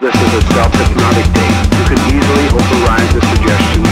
This is a self-hypnotic date. You can easily override the suggestion.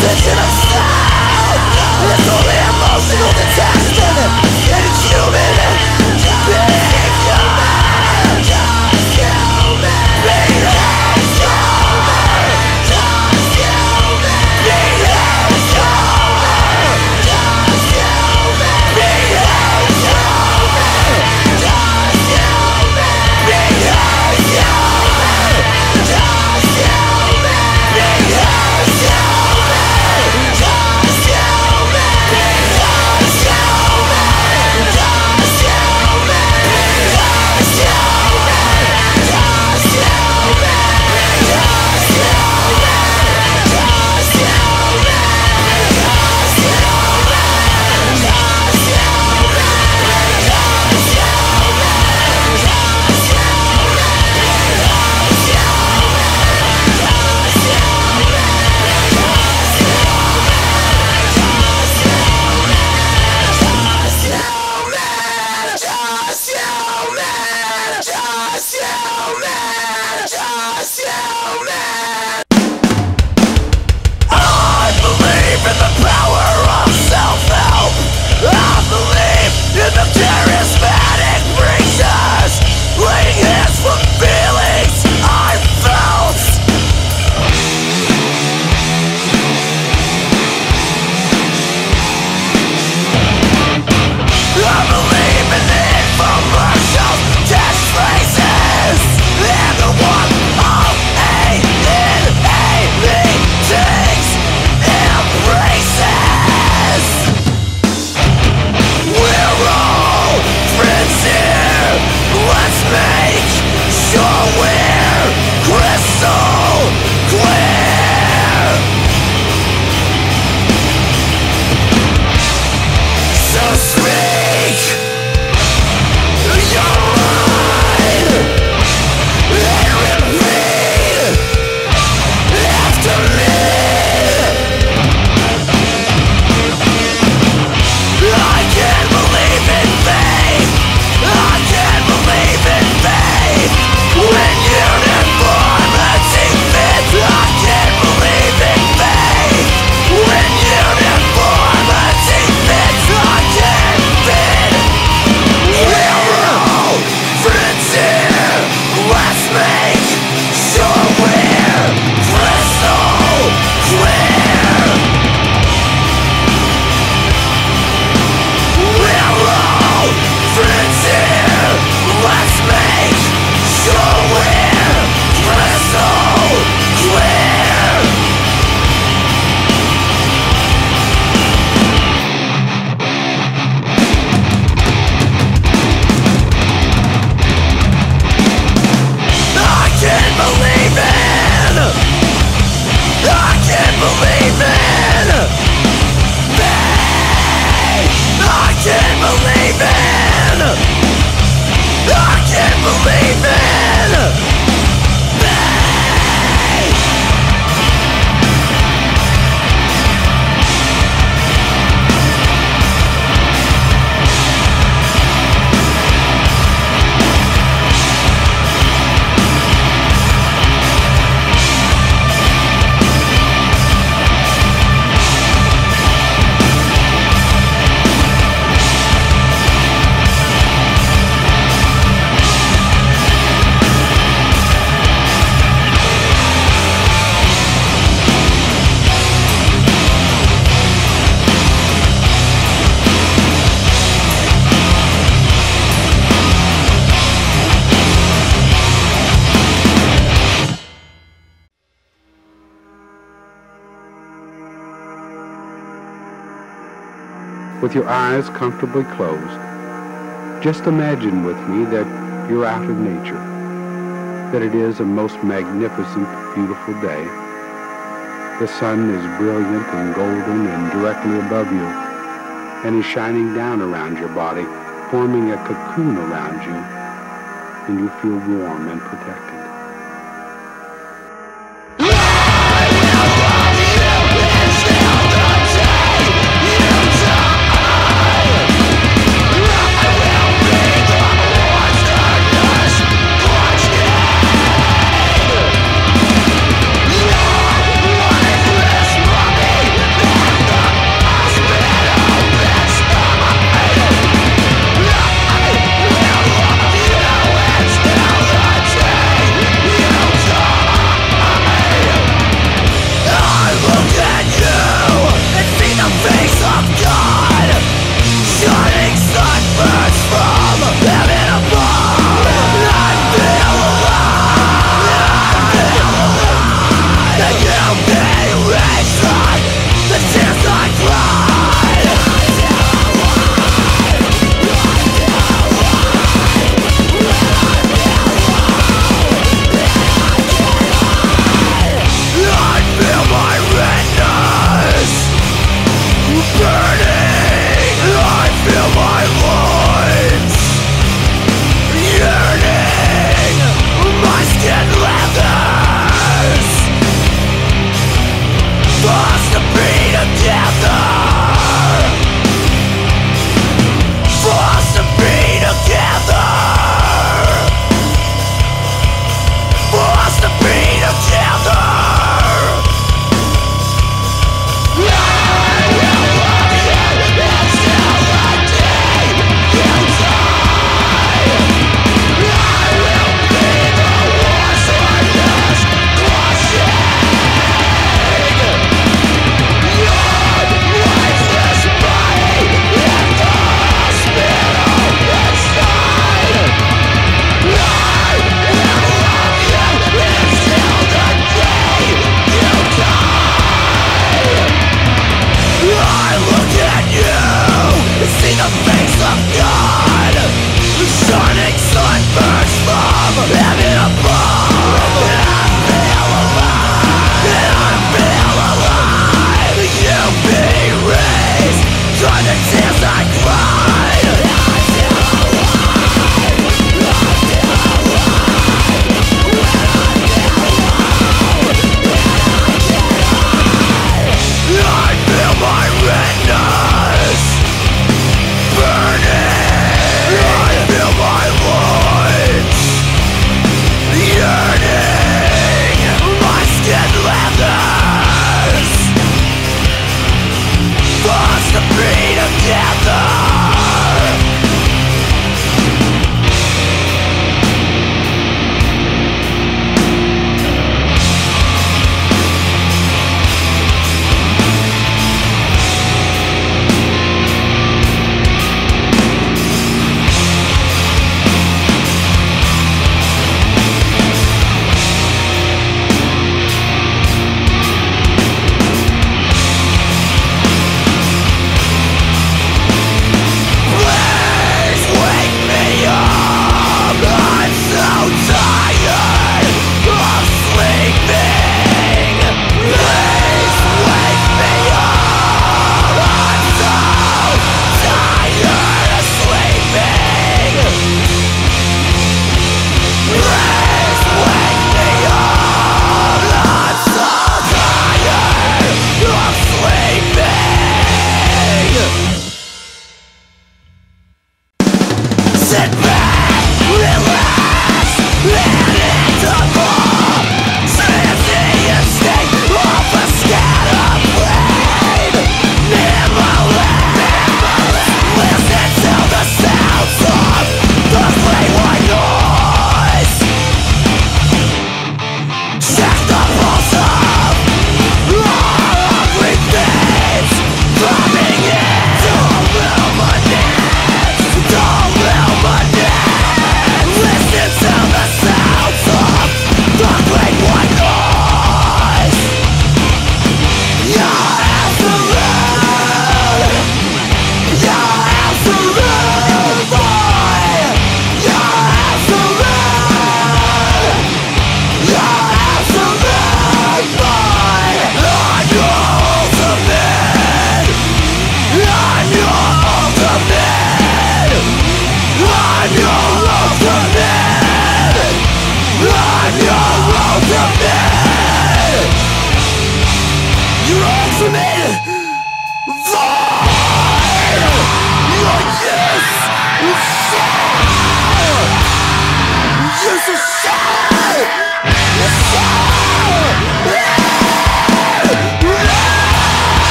position of sound It's only emotional detachment And it's human with your eyes comfortably closed, just imagine with me that you're out in nature, that it is a most magnificent, beautiful day. The sun is brilliant and golden and directly above you and is shining down around your body, forming a cocoon around you, and you feel warm and protected.